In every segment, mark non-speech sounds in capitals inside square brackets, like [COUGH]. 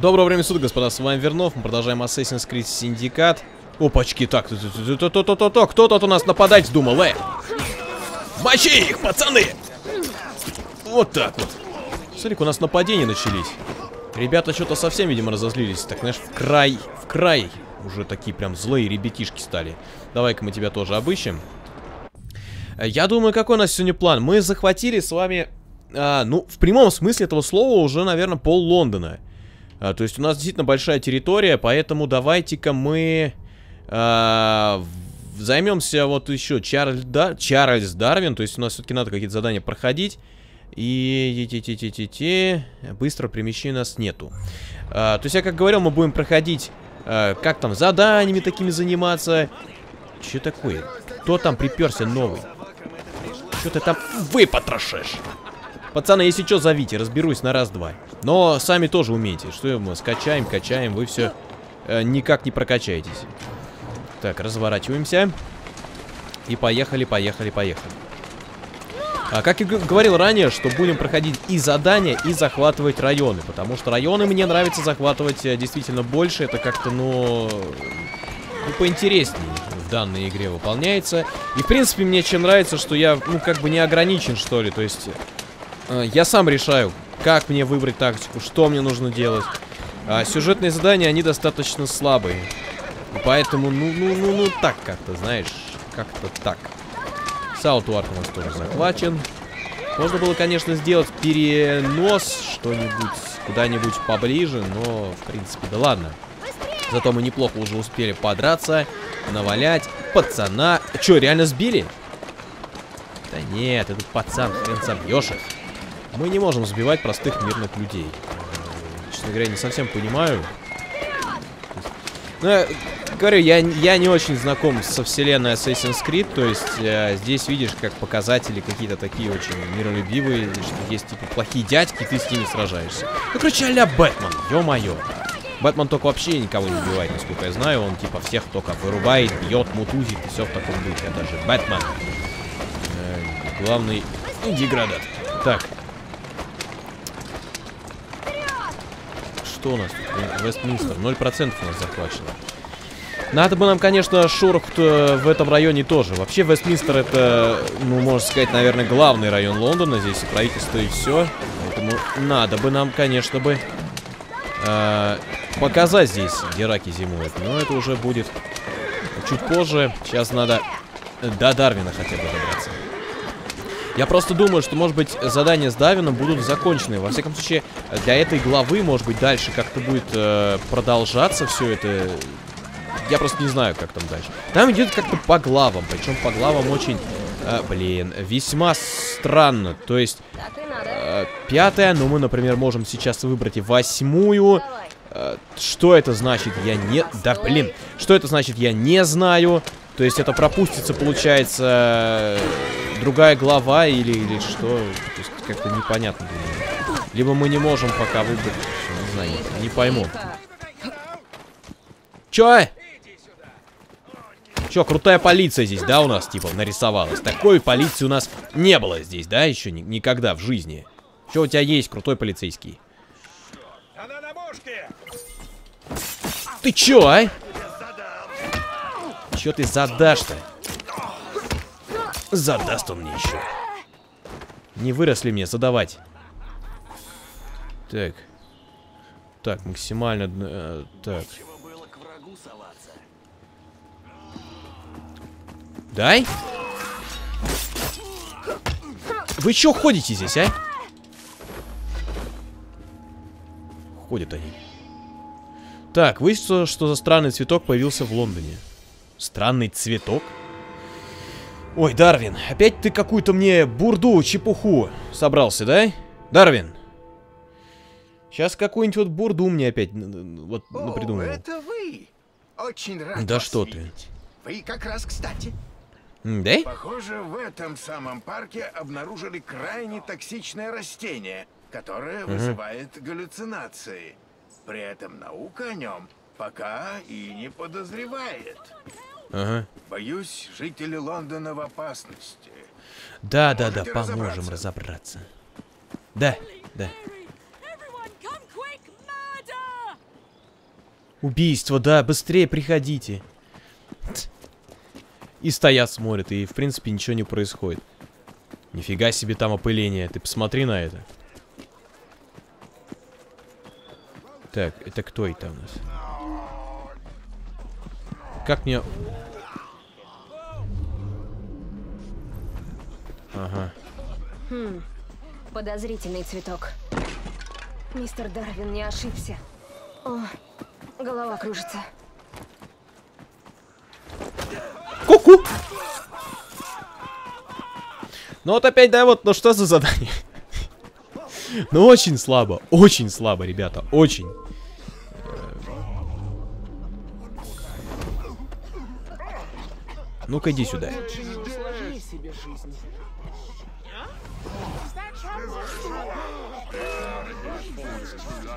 Доброго времени суток, господа, с вами Вернов, мы продолжаем Assassin's Creed Syndicate. Опачки, так, то-то-то-то-то, кто тут у нас нападать вздумал, э? Мочи их, пацаны! Вот так вот. Смотри, у нас нападения начались. Ребята что-то совсем, видимо, разозлились. Так, знаешь, в край, в край уже такие прям злые ребятишки стали. Давай-ка мы тебя тоже обыщем. Я думаю, какой у нас сегодня план? Мы захватили с вами, а, ну, в прямом смысле этого слова уже, наверное, пол Лондона. А, то есть у нас действительно большая территория, поэтому давайте-ка мы а, займемся вот еще Чарльз, Дар... Чарльз Дарвин. То есть у нас все-таки надо какие-то задания проходить. И ти ти ти ти ти быстро перемещений нас нету. А, то есть я как говорил, мы будем проходить, а, как там, заданиями такими заниматься. Че такое? Кто там приперся новый? Что ты там выпотрошишь? Пацаны, если что, зовите, разберусь на раз-два. Но сами тоже умеете. Что мы скачаем, качаем, вы все э, никак не прокачаетесь. Так, разворачиваемся. И поехали, поехали, поехали. А, как я говорил ранее, что будем проходить и задания, и захватывать районы. Потому что районы мне нравится захватывать э, действительно больше. Это как-то, ну, ну, поинтереснее в данной игре выполняется. И, в принципе, мне чем нравится, что я, ну, как бы не ограничен, что ли. То есть, я сам решаю, как мне выбрать тактику, что мне нужно делать. А сюжетные задания, они достаточно слабые. Поэтому, ну, ну, ну, ну, так как-то, знаешь, как-то так. Саутуарк у нас тоже захвачен. Можно было, конечно, сделать перенос что-нибудь куда-нибудь поближе, но, в принципе, да ладно. Зато мы неплохо уже успели подраться, навалять пацана. Че, реально сбили? Да нет, этот пацан, хрен собьешь их. Мы не можем сбивать простых мирных людей. Честно говоря, не совсем понимаю. Ну, говорю, я, я не очень знаком со вселенной Assassin's Creed, то есть э, здесь видишь, как показатели какие-то такие очень миролюбивые, что есть типа плохие дядьки, ты с ними сражаешься. Ну, короче, а-ля Бэтмен, ё-моё. Бэтмен только вообще никого не убивает, насколько я знаю, он типа всех только вырубает, бьет, мутузит и все в таком духе. Это же Бэтмен. Э, главный деградат. Так, что у нас Вестминстер. 0% у нас захвачено. Надо бы нам, конечно, шорохт в этом районе тоже. Вообще, Вестминстер это, ну, можно сказать, наверное, главный район Лондона. Здесь и правительство, и все. Поэтому надо бы нам, конечно бы, э, показать здесь, где раки зимуют. Но это уже будет чуть позже. Сейчас надо до Дарвина хотя бы добраться. Я просто думаю, что, может быть, задания с Давином будут закончены. Во всяком случае, для этой главы, может быть, дальше как-то будет э, продолжаться все это. Я просто не знаю, как там дальше. Там идет как-то по главам, причем по главам очень, э, блин, весьма странно. То есть, э, пятая, но мы, например, можем сейчас выбрать и восьмую. Э, что это значит, я не... Да, блин, что это значит, я не знаю. То есть это пропустится, получается другая глава или, или что. То есть как-то непонятно. Либо мы не можем пока выбрать. Не знаю, не пойму. Чё? Чё, крутая полиция здесь, да, у нас, типа, нарисовалась? Такой полиции у нас не было здесь, да, еще ни никогда в жизни. Что у тебя есть, крутой полицейский? Ты чё, а? Чё ты задашь-то? Задаст он мне еще. Не выросли мне задавать. Так. Так, максимально... Э, так. Дай? Вы чё ходите здесь, а? Ходят они. Так, выяснилось, что за странный цветок появился в Лондоне. Странный цветок? Ой, Дарвин, опять ты какую-то мне бурду, чепуху собрался, да? Дарвин. Сейчас какую-нибудь вот бурду мне опять вот О, придумал. это вы. Очень рад Да что видеть. ты. Вы как раз кстати. Да? Похоже, в этом самом парке обнаружили крайне токсичное растение, которое угу. вызывает галлюцинации. При этом наука о нем пока и не подозревает. Ага. Боюсь, жители Лондона в опасности. Да, да, да, поможем разобраться. Да, да. Убийство, да, быстрее приходите. И стоят, смотрят, и в принципе ничего не происходит. Нифига себе там опыление, ты посмотри на это. Так, это кто это у нас? Как мне... Ага. Хм, подозрительный цветок. Мистер Дарвин не ошибся. О, голова кружится. Ку-ку! Ну вот опять, да, вот, ну что за задание? [LAUGHS] Ну очень слабо, очень слабо, ребята, очень. Ну-ка иди сюда.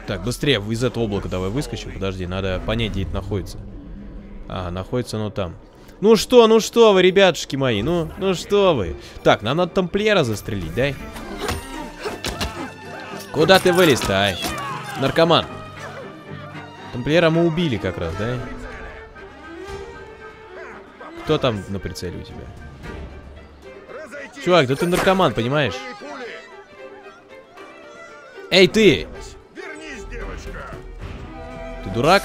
Так, быстрее из этого облака давай выскочим. Подожди, надо понять, где это находится. А, находится оно там. Ну что, ну что вы, ребятушки мои, ну, ну что вы. Так, нам надо тамплиера застрелить, дай. Куда ты вылез-то, ай? Наркоман. Тамплиера мы убили как раз, да? Кто там на прицеле у тебя? Чувак, да ты наркоман, понимаешь? Эй, ты! Вернись, девочка! Ты дурак?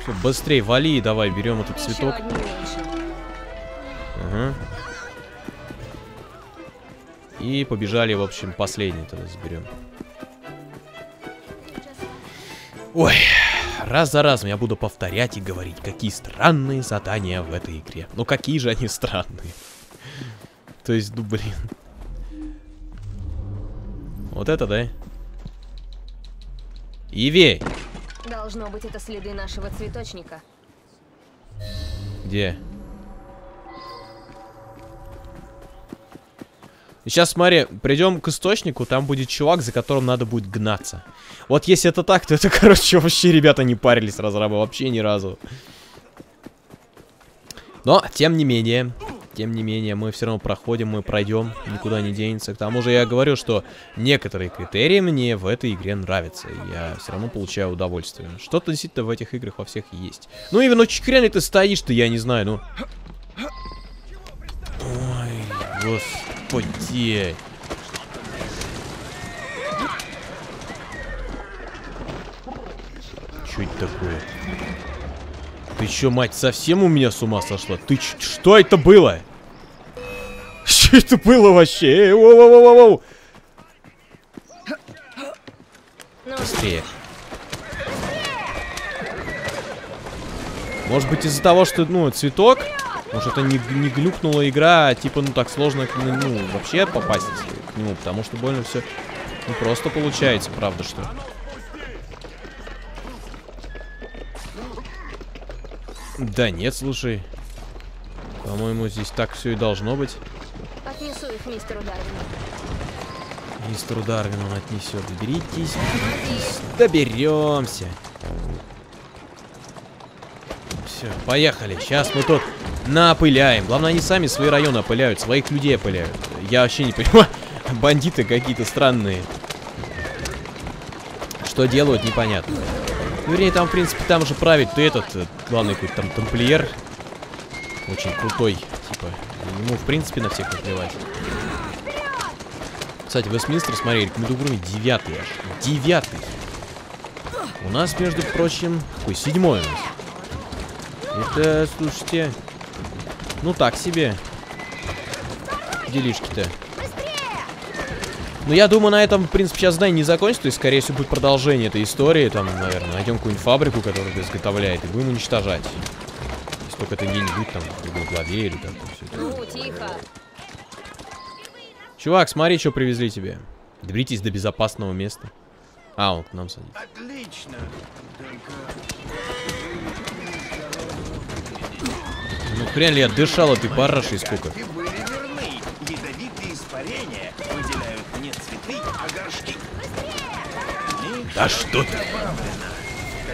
Все, быстрей, вали, давай, берем этот цветок. Ага. И побежали, в общем, последний тогда заберем. Ой, раз за разом я буду повторять и говорить, какие странные задания в этой игре. Ну какие же они странные. То есть, ну блин. Вот это, да? Иви! Должно быть, это следы нашего цветочника. Где? Сейчас смотри, придем к источнику, там будет чувак, за которым надо будет гнаться. Вот если это так, то это, [LAUGHS] короче, вообще ребята не парились разрабы, вообще ни разу. Но, тем не менее, тем не менее, мы все равно проходим, мы пройдем, никуда не денется. К тому же я говорю, что некоторые критерии мне в этой игре нравятся. и Я все равно получаю удовольствие. Что-то действительно в этих играх во всех есть. Ну, именно хрен ты стоишь-то, я не знаю, ну... Ой, господи. Что это такое? Ты чё, мать, совсем у меня с ума сошла? Ты ч- что это было? [LAUGHS] Что это было вообще? Эй, воу-воу-воу-воу! Ну, Быстрее. Может быть из-за того, что, ну, цветок? Может это не, не глюкнула игра, а типа, ну, так сложно, ну, вообще попасть к нему, потому что больно все, ну, просто получается, правда, что. Да нет, слушай. По-моему, здесь так все и должно быть. отнесу их мистеру Дарвину. Мистеру Дарвину он отнесет. Беритесь, беритесь. Доберемся. Все, поехали. Сейчас мы тут напыляем. Главное, они сами свои районы опыляют, своих людей опыляют. Я вообще не понимаю. [LAUGHS] Бандиты какие-то странные. Что делают, непонятно. Ну, вернее, там, в принципе, там же правит ты этот, э, главный какой-то там тамплиер. Очень крутой, типа. Ему, в принципе, на всех наплевать. Кстати, Вестминстер, смотри, рекомендую уровень девятый аж. Девятый. У нас, между прочим, какой седьмой у нас. Это, слушайте, ну так себе. Делишки-то. Ну, я думаю, на этом, в принципе, сейчас здание не закончится. То есть, скорее всего, будет продолжение этой истории. Там, наверное, найдем какую-нибудь фабрику, которая это изготовляет, и будем уничтожать. Если только это где-нибудь там, в другой главе или там все это. Ну, тихо. Чувак, смотри, что привезли тебе. Доберитесь до безопасного места. А, он к нам садится. Отлично. Только Ну хрен ли я дышал этой парашей сколько. А горшки. Да что ты? Добавлено.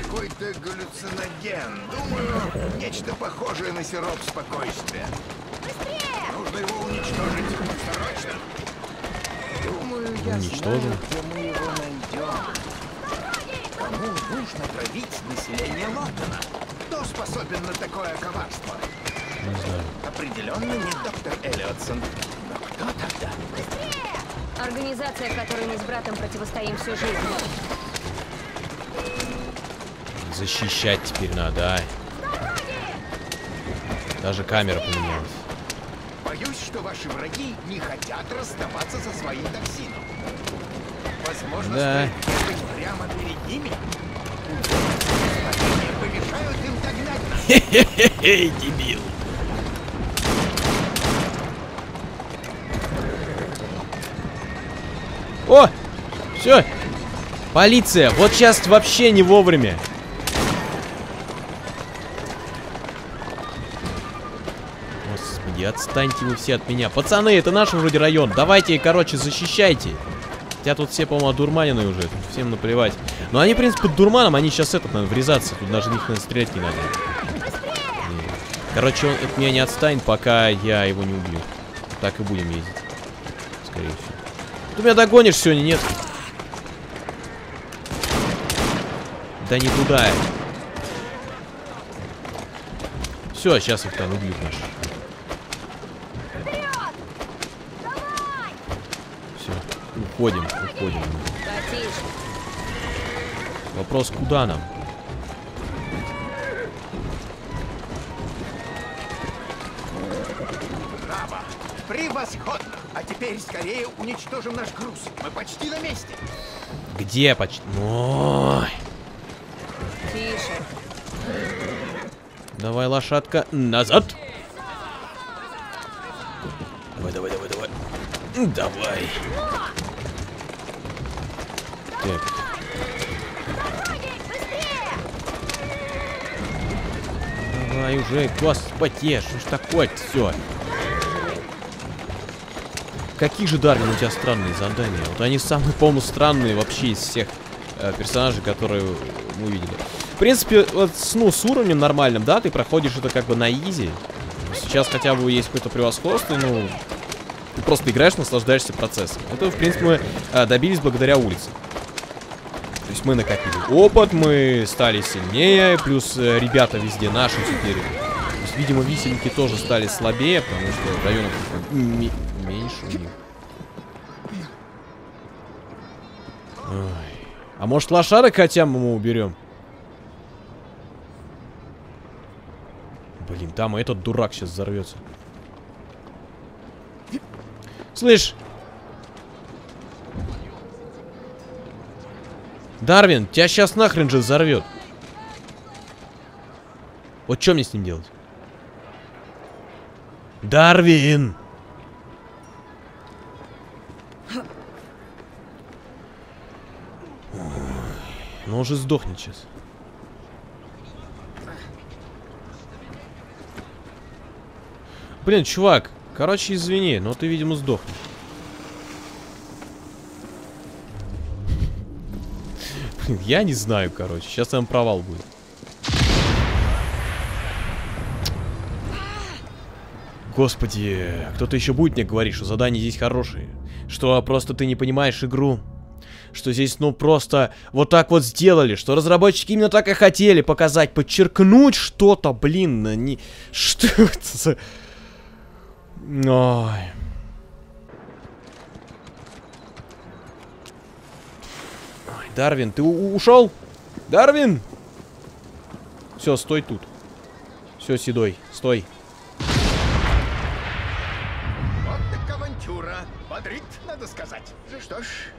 Какой-то галлюциноген. Думаю, нечто похожее на сироп спокойствия. Нужно его уничтожить. Срочно. Думаю, я Уничтожим. знаю, где мы его найдем. Нужно травить население Лондона. Кто способен на такое коварство? Не знаю. Определенно не доктор Эллиотсон. Но кто тогда? Организация, которой мы с братом противостоим всю жизнь. Защищать теперь надо, ай. Даже камера поменялась. Боюсь, что ваши враги не хотят расставаться со своим токсином. Возможно, Да. стоит прямо перед ними. Они помешают им догнать нас. Эй, дебил. Все! Полиция! Вот сейчас вообще не вовремя. Господи, отстаньте вы все от меня. Пацаны, это наш вроде район. Давайте, короче, защищайте. Хотя тут все, по-моему, одурманены уже. Тут всем наплевать. Но они, в принципе, под дурманом. Они сейчас этот, надо врезаться. Тут даже них надо стрелять не надо. Короче, он от меня не отстанет, пока я его не убью. Так и будем ездить. Скорее всего. Ты меня догонишь сегодня, нет? Да не туда. Все, сейчас их там убьют наши. Все, уходим, уходим. Вопрос, куда нам? Браво! Превосходно! А теперь скорее уничтожим наш груз. Мы почти на месте. Где почти? Ой. Лошадка, назад. Давай, давай, давай, давай. Давай. Так. Давай уже, господи, что ж такое все? Какие же, Дарвин, у тебя странные задания? Вот они самые, по-моему, странные вообще из всех э, персонажей, которые мы увидели. В принципе, вот, с, ну, с уровнем нормальным, да, ты проходишь это как бы на изи. Сейчас хотя бы есть какое-то превосходство, ну, ты просто играешь, наслаждаешься процессом. Это, в принципе, мы э, добились благодаря улице. То есть мы накопили опыт, мы стали сильнее, плюс э, ребята везде наши теперь. То есть, видимо, висельники тоже стали слабее, потому что районов меньше у них. Ой. А может лошадок хотя мы уберем? Блин, там и этот дурак сейчас взорвется. Слышь! Дарвин, тебя сейчас нахрен же взорвет. Вот что мне с ним делать? Дарвин! Ну он же сдохнет сейчас. Блин, чувак, короче, извини, но ты, видимо, сдохнешь. Я не знаю, короче. Сейчас там провал будет. Господи, кто-то еще будет мне говорить, что задания здесь хорошие. Что просто ты не понимаешь игру. Что здесь, ну, просто вот так вот сделали. Что разработчики именно так и хотели показать. Подчеркнуть что-то, блин. на Не... Что это за... Ой. Дарвин, ты ушел? Дарвин! Все, стой тут. Все, Седой, стой.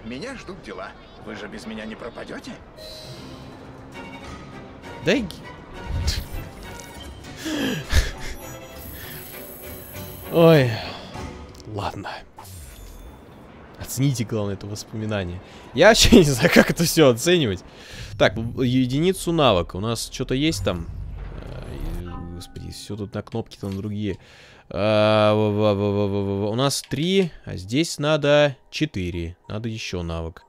Меня ждут дела. Вы же без меня не пропадете? Дай... Ой. Ладно. Оцените, главное, это воспоминание. Я вообще [LAUGHS] не знаю, как это все оценивать. Так, единицу навыка. У нас что-то есть там? Э, Господи, все тут на кнопки там другие. А. У нас 3, а здесь надо 4. Надо еще навык.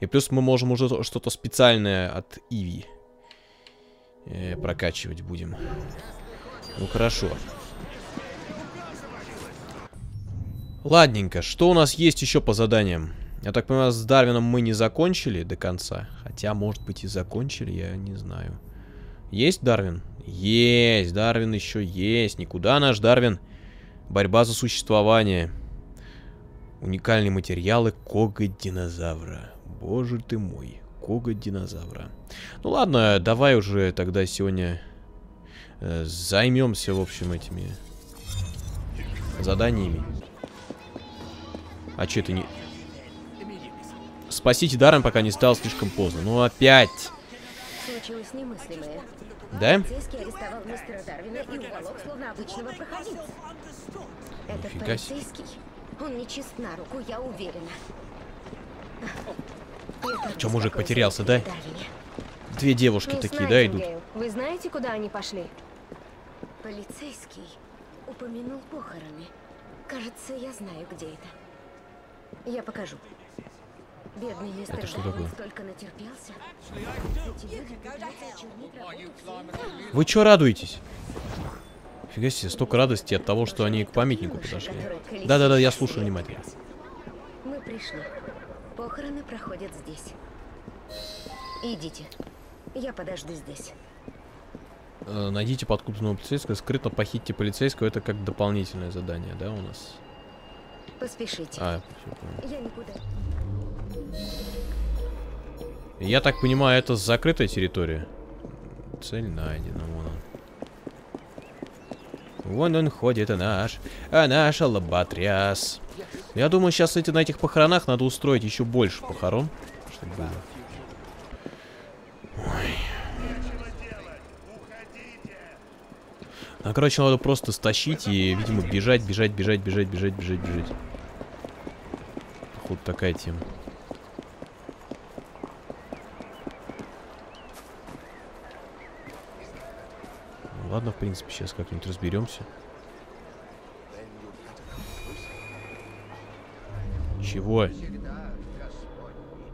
И плюс мы можем уже то- что-то специальное от Иви э, прокачивать будем. Ну хорошо. Ладненько, что у нас есть еще по заданиям? Я так понимаю, с Дарвином мы не закончили до конца. Хотя, может быть, и закончили, я не знаю. Есть Дарвин? Есть, Дарвин еще есть. Никуда наш Дарвин. Борьба за существование. Уникальные материалы коготь динозавра. Боже ты мой, коготь динозавра. Ну ладно, давай уже тогда сегодня э, займемся, в общем, этими заданиями. А че это не... Спасите Даррен, пока не стало слишком поздно. Ну опять. Случилось немыслимое. Да? Полицейский арестовал мистера Дарвина и уволок, словно обычного проходимца. Себе. полицейский, он не чист на руку, я уверена. Чё, мужик потерялся, да? Дарвине. Две девушки Мисс такие, да, идут. Вы знаете, куда они пошли? Полицейский упомянул похороны. Кажется, я знаю, где это. Я покажу. Бедный мистер Это что такое? Вы чё радуетесь? Фига себе, столько радости от того, что они к памятнику подошли. Да-да-да, я слушаю внимательно. Мы пришли. Похороны проходят здесь. Идите. Я подожду здесь. Э, Найдите подкупленного полицейского, скрытно похитьте полицейского. Это как дополнительное задание, да, у нас? Поспешите. А, понял. Я никуда. Я так понимаю, это закрытая территория? Цель найдена, вон он. Вон он ходит, а наш, а наш албатряс. Я думаю, сейчас эти, на этих похоронах надо устроить еще больше похорон. Чтобы было. Ой. Ну, короче, надо просто стащить и, видимо, бежать, бежать, бежать, бежать, бежать, бежать, бежать. Походу такая тема. Ладно, в принципе, сейчас как-нибудь разберемся. Чего? всегда Господний.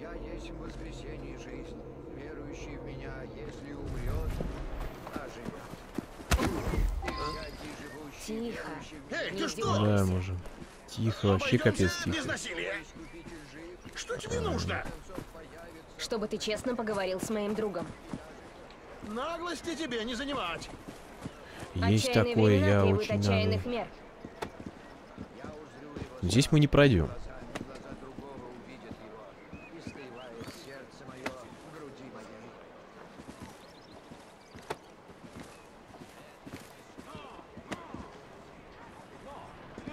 Я есть воскресенье и жизнь. Верующий в меня, если умрет, оживет. И всякий живущий, Тихо. Эй, ты что? Да, можем. Тихо, вообще капец тихо. Что тебе нужно? Чтобы ты честно поговорил с моим другом. Наглости тебе не занимать. Есть Отчаянные такое, я очень надо. мер. Здесь мы не пройдем.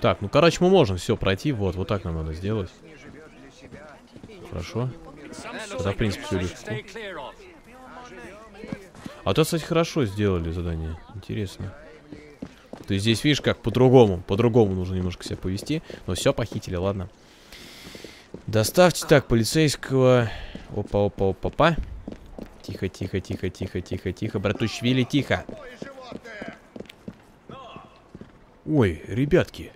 Так, ну короче, мы можем все пройти. Вот, вот так нам надо сделать. Хорошо. Тогда, в принципе, все легко. А то, кстати, хорошо сделали задание. Интересно. То есть здесь, видишь, как по-другому. По-другому нужно немножко себя повести. Но все, похитили, ладно. Доставьте так полицейского. Опа, опа, опа, опа. Тихо, тихо, тихо, тихо, тихо, тихо. Братушвили, тихо. Ой, ребятки.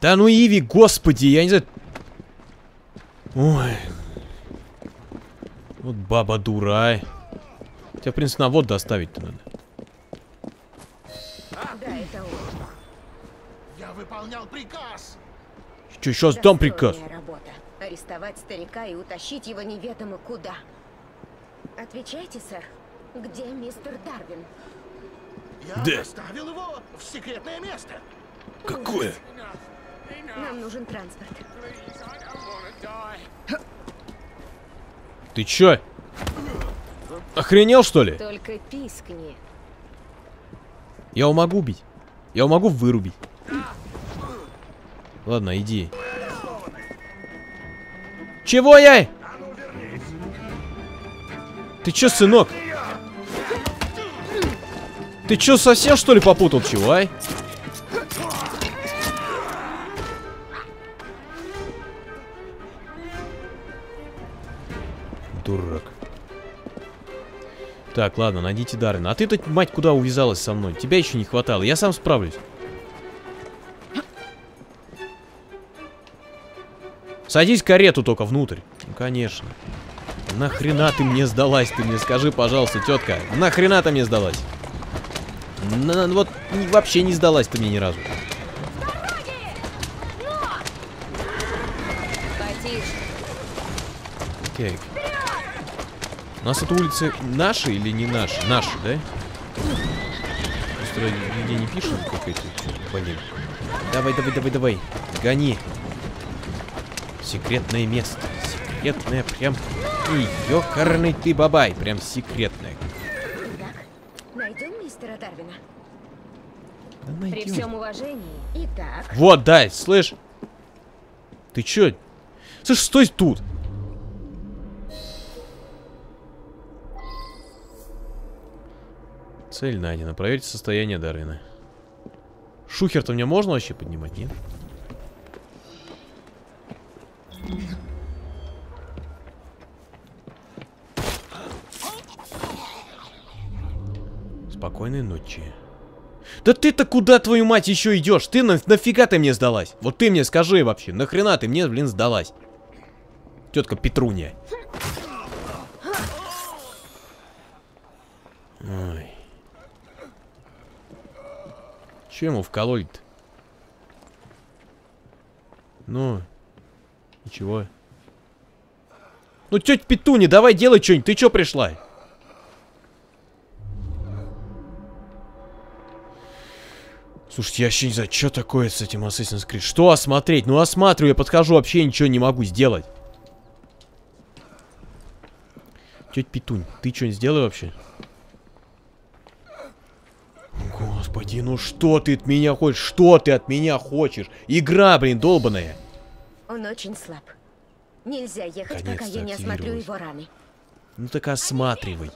Да ну Иви, господи, я не знаю. Ой. Вот баба дура, ай. Тебя, в принципе, на вот доставить-то надо. Да, это он. Я выполнял приказ. Че, сейчас дам приказ. Работа. Арестовать старика и утащить его неведомо куда. Отвечайте, сэр. Где мистер Дарвин? Я Да. доставил его в секретное место. Какое? Нам нужен транспорт. Ты чё? Охренел, что ли? Только пискни. Я его могу убить. Я его могу вырубить. Ладно, иди. Чего я? Ты чё, сынок? Ты чё, совсем что ли попутал, чего, ай? Так, ладно, найдите Дарвина. А ты-то, мать, куда увязалась со мной? Тебя еще не хватало. Я сам справлюсь. Садись в карету только внутрь. Ну, конечно. Нахрена ты мне сдалась? Ты мне скажи, пожалуйста, тетка. Нахрена ты мне сдалась? На- вот вообще не сдалась ты мне ни разу. Так. У нас эта улица наша или не наша? Наша, да? Просто нигде не пишем какая-то. Блин. Давай, давай, давай, давай. Гони. Секретное место. Секретное прям... И ёкарный ты бабай. Прям секретное. Итак, найдем мистера Дарвина? Да При найдём. всем уважении. Итак, Вот, дай, слышь. Ты чё? Слышь, стой тут. Цель найдена. Проверьте состояние Дарвина. Шухер-то мне можно вообще поднимать, нет? Спокойной ночи. Да ты-то куда, твою мать, еще идешь? Ты на, нафига ты мне сдалась? Вот ты мне скажи вообще, нахрена ты мне, блин, сдалась? Тетка Петруния. Ой. Че ему вкололи-то? Ну, ничего. Ну, тетя Петуни, давай делай что-нибудь. Ты чё пришла? Слушайте, я вообще не знаю, что такое с этим Assassin's Creed. Что осмотреть? Ну, осматриваю, я подхожу, вообще ничего не могу сделать. Тетя Петунь, ты что-нибудь сделай вообще? Господи, ну что ты от меня хочешь? Что ты от меня хочешь? Игра, блин, долбаная. он очень слаб. Нельзя ехать, пока я не осмотрю его раны. Ну так осматривай.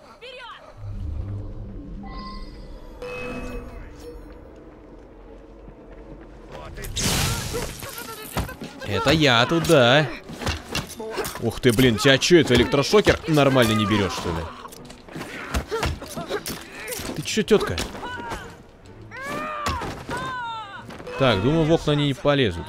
Это я туда. Ух ты, блин, тебя что, это электрошокер нормально не берешь, что ли? Ты чё, тетка? Так, думаю, в окна они не полезут.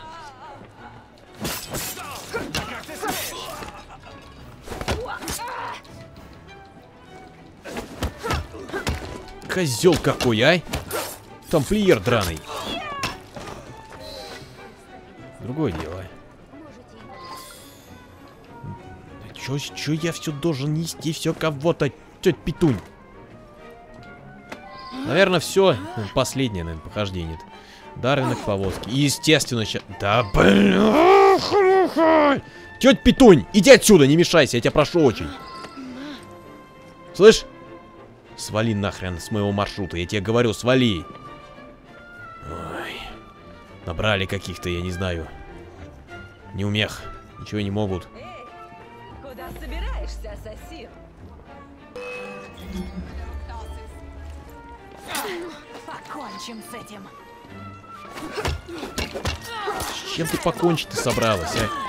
Козел какой, ай! Тамплиер драный. Другое дело. Чё, чё я все должен нести все кого-то, тетя Петунь? Наверное, все. Последнее, наверное, похождение. Дарвин к повозке. И, естественно, сейчас... Да, блин! Тетя Петунь, иди отсюда, не мешайся, я тебя прошу очень. Слышь? Свали нахрен с моего маршрута, я тебе говорю, свали. Ой. Набрали каких-то, я не знаю. Неумех. Ничего не могут. Куда собираешься, ассасин? Покончим с этим. С чем ты покончить-то собралась, а?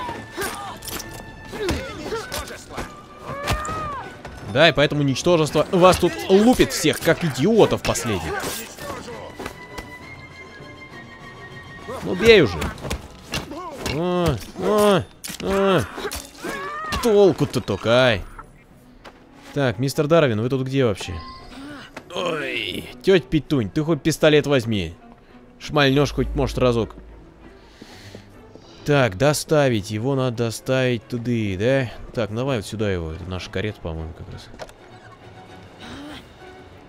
Да, и поэтому ничтожество вас тут лупит всех, как идиотов последних. Ну бей уже. А, а, а. Толку-то только, ай. Так, мистер Дарвин, вы тут где вообще? Ой, тетя Петунь, ты хоть пистолет возьми. Шмальнешь хоть, может, разок. Так, доставить. Его надо доставить туда, да? Так, давай вот сюда его. Это наша карета, по-моему, как раз.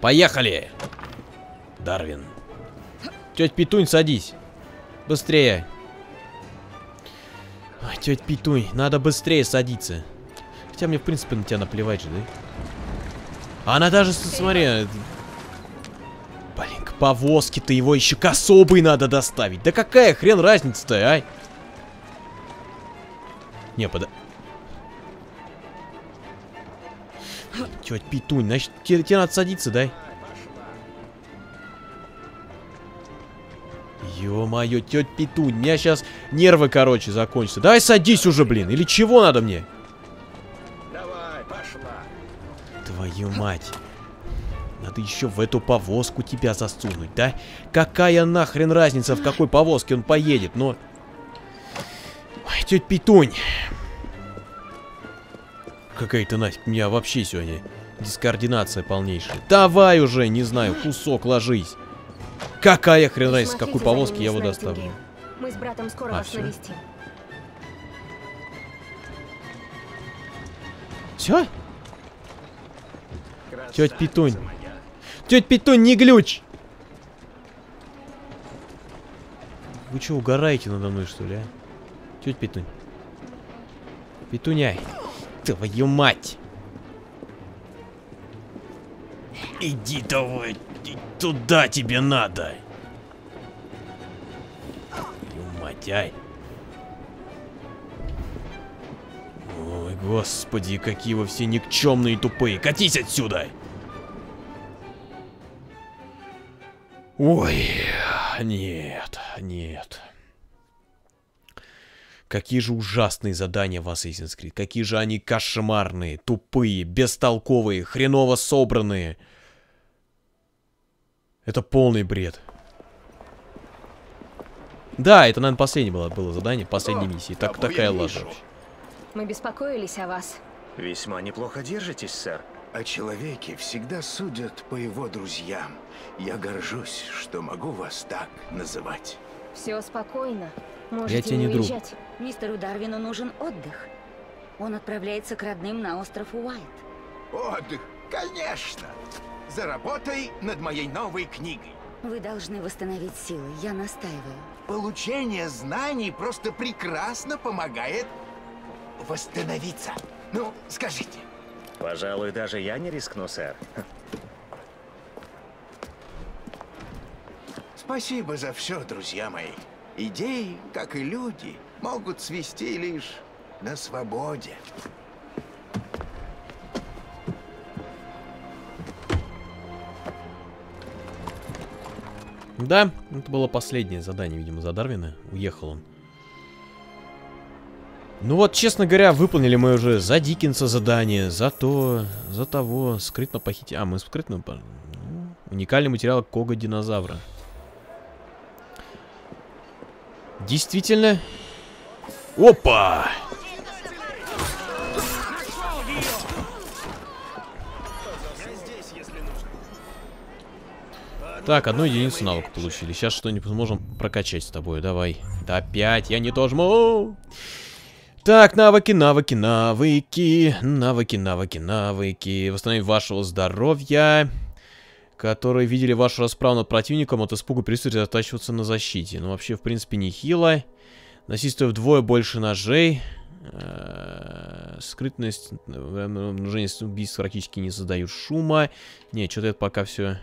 Поехали! Дарвин. Тетя Петунь, садись. Быстрее. Ой, тетя Петунь, надо быстрее садиться. Хотя мне, в принципе, на тебя наплевать же, да? А Она даже, смотри... повозке-то его еще к особой надо доставить. Да какая хрен разница-то, ай? Не, пода... Тетя Петунь, значит, тебе, тебе надо садиться, дай. Ё-моё, тетя Петунь, у меня сейчас нервы, короче, закончатся. Давай садись уже, блин, или чего надо мне? Давай, пошла. Твою мать. Надо еще в эту повозку тебя засунуть, да? Какая нахрен разница, в какой повозке он поедет, но... Ой, тетя Петунь. Какая-то, нафиг, у меня вообще сегодня дискоординация полнейшая. Давай уже, не знаю, кусок ложись. Какая хрен разница, в какой повозке я его доставлю. Мы с братом скоро А, вас всё? навестим. Все? Тетя Петунь. Тетя Петунь, не глючь! Вы что, угораете надо мной, что ли, а? Тетя Петунь. Петуняй. Твою мать! Иди давай, туда тебе надо. Твою мать, ай. Ой, господи, какие вы все никчемные и тупые. Катись отсюда! Ой, нет, нет. Какие же ужасные задания в Assassin's Creed. Какие же они кошмарные, тупые, бестолковые, хреново собранные. Это полный бред. Да, это, наверное, последнее было, было задание, последней миссии. Так, такая лажа. Мы беспокоились о вас. Весьма неплохо держитесь, сэр. О человеке всегда судят по его друзьям. Я горжусь, что могу вас так называть. Все спокойно. Можете тебе не друг. уезжать. Мистеру Дарвину нужен отдых. Он отправляется к родным на остров Уайт. Отдых, конечно. Заработай над моей новой книгой. Вы должны восстановить силы, я настаиваю. Получение знаний просто прекрасно помогает восстановиться. Ну, скажите. Пожалуй, даже я не рискну, сэр. Спасибо за все, друзья мои. Идеи, как и люди, могут свести лишь на свободе. Да, это было последнее задание, видимо, за Дарвина. Уехал он. Ну вот, честно говоря, выполнили мы уже за Диккенса задание, за то, за того, скрытно похитить... А, мы скрытно... ну, уникальный материал Кога динозавра. Действительно... Опа! Так, одну единицу навыка получили. Сейчас что-нибудь сможем прокачать с тобой. Давай. Да опять, я не то жму. Так, навыки, навыки, навыки. Навыки, навыки, навыки. Восстановить вашего здоровья. Которые видели вашу расправу над противником, от испуга перестают сосредотачиваться на защите. Ну, вообще, в принципе, нехило. Носить вдвое больше ножей. Э, Скрытность, э, умножение убийств практически не создают шума. Не, что-то это пока все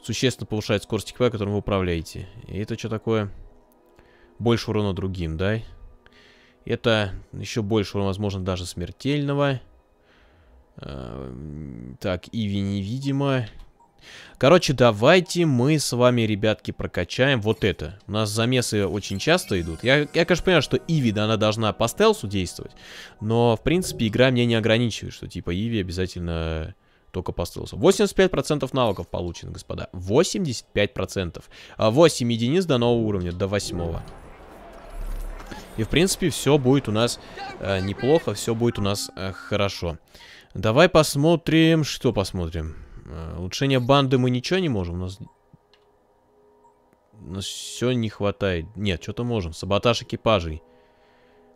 существенно повышает скорость экипажа, которым вы управляете. И это что такое? Больше урона другим, да? Это еще больше возможно, даже смертельного. А, м, Так, Иви невидимо. Короче, давайте мы с вами, ребятки, прокачаем вот это. У нас замесы очень часто идут. Я, я конечно, понимаю, что Иви, да, она должна по стелсу действовать. Но, в принципе, игра меня не ограничивает, что типа Иви обязательно только по стелсу. 85% навыков получено, господа. 85%. А 8 единиц до нового уровня, до 8. И, в принципе, все будет у нас э, неплохо, все будет у нас э, хорошо. Давай посмотрим, что посмотрим. Э, улучшение банды мы ничего не можем. У нас, у нас все не хватает. Нет, что-то можем. Саботаж экипажей.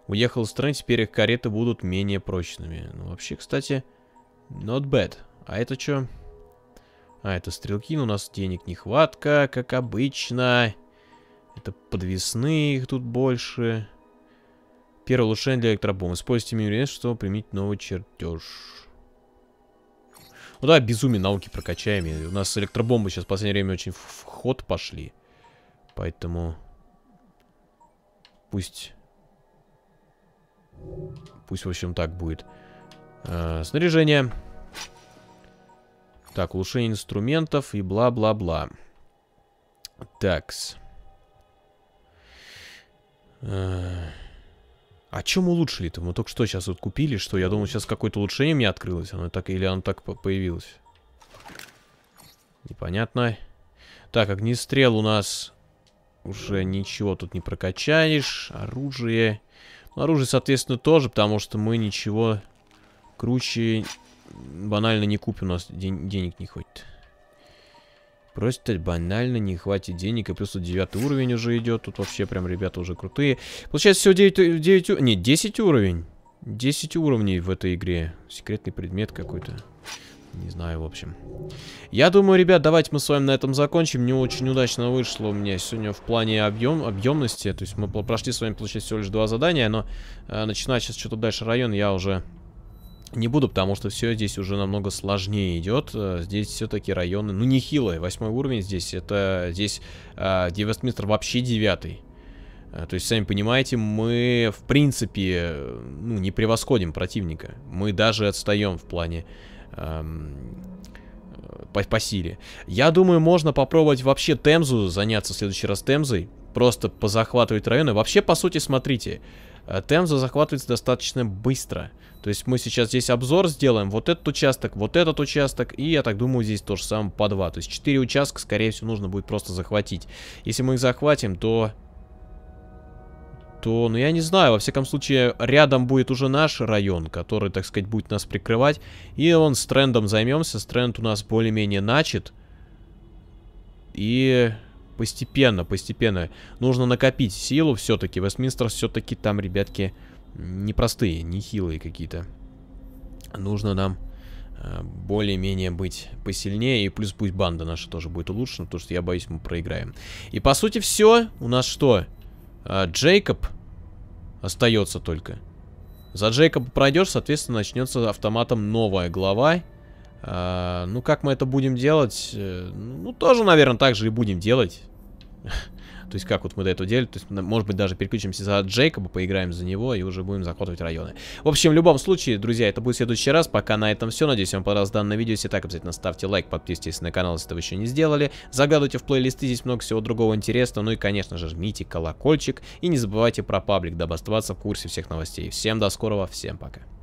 Уехал из страны, теперь их кареты будут менее прочными. Ну, вообще, кстати, not bad. А это что? А, это стрелки, но у нас денег нехватка, как обычно. Это подвесные, их тут больше. Первое улучшение для электробомб. Используйте миморез, чтобы применить новый чертеж. Ну да, безумие науки прокачаем. У нас электробомбы сейчас в последнее время очень в ход пошли. Поэтому... Пусть... Пусть, в общем, так будет. Э, снаряжение. Так, улучшение инструментов и бла-бла-бла. Такс. Э, А чем улучшили-то? Мы только что сейчас вот купили, что? Я думал, сейчас какое-то улучшение мне открылось. Оно так, или оно так по- появилось? Непонятно. Так, огнестрел у нас уже ничего тут не прокачаешь. Оружие. Ну, оружие, соответственно, тоже, потому что мы ничего круче банально не купим. У нас ден- денег не хватит. Просто банально не хватит денег. И плюс тут 9 уровень уже идет. Тут вообще прям ребята уже крутые. Получается всего 9, 9 у- Нет, 10 уровень. 10 уровней в этой игре. Секретный предмет какой-то. Не знаю, в общем. Я думаю, ребят, давайте мы с вами на этом закончим. Не очень удачно вышло у меня сегодня в плане объем, объемности. То есть мы прошли с вами, получается, всего лишь два задания, но э, начинать сейчас что-то дальше район я уже не буду, потому что все здесь уже намного сложнее идет. Э, здесь все-таки районы, ну не хилые. Восьмой уровень здесь, это здесь э, Вестминстер вообще девятый. Э, то есть, сами понимаете, мы, в принципе, ну, не превосходим противника. Мы даже отстаем в плане эм, по, по силе. Я думаю, можно попробовать вообще Темзу заняться в следующий раз Темзой. Просто позахватывать районы. Вообще, по сути, смотрите. Э, Темза захватывается достаточно быстро. То есть мы сейчас здесь обзор сделаем. Вот этот участок, вот этот участок. И я так думаю, здесь то же самое по два. То есть 4 участка, скорее всего, нужно будет просто захватить. Если мы их захватим, то то, ну я не знаю, во всяком случае, рядом будет уже наш район, который, так сказать, будет нас прикрывать. И он с трендом займемся, тренд у нас более-менее начат. И постепенно, постепенно нужно накопить силу все-таки. Вестминстер все-таки там, ребятки, непростые, нехилые какие-то. Нужно нам э, более-менее быть посильнее. И плюс пусть банда наша тоже будет улучшена, потому что я боюсь, мы проиграем. И по сути все. У нас что? А, Джейкоб остается только. За Джейкоба пройдешь, соответственно, начнется автоматом новая глава. А, ну, как мы это будем делать? Э, ну, тоже, наверное, так же и будем делать. [LAUGHS] То есть, как вот мы до этого делали. То есть, может быть, даже переключимся за Джейкоба, поиграем за него и уже будем захватывать районы. В общем, в любом случае, друзья, это будет в следующий раз. Пока на этом все. Надеюсь, вам понравилось данное видео. Если так, обязательно ставьте лайк, подписывайтесь на канал, если вы еще не сделали. Загадывайте в плейлисты, здесь много всего другого интересного. Ну и, конечно же, жмите колокольчик. И не забывайте про паблик, дабы оставаться в курсе всех новостей. Всем до скорого, всем пока.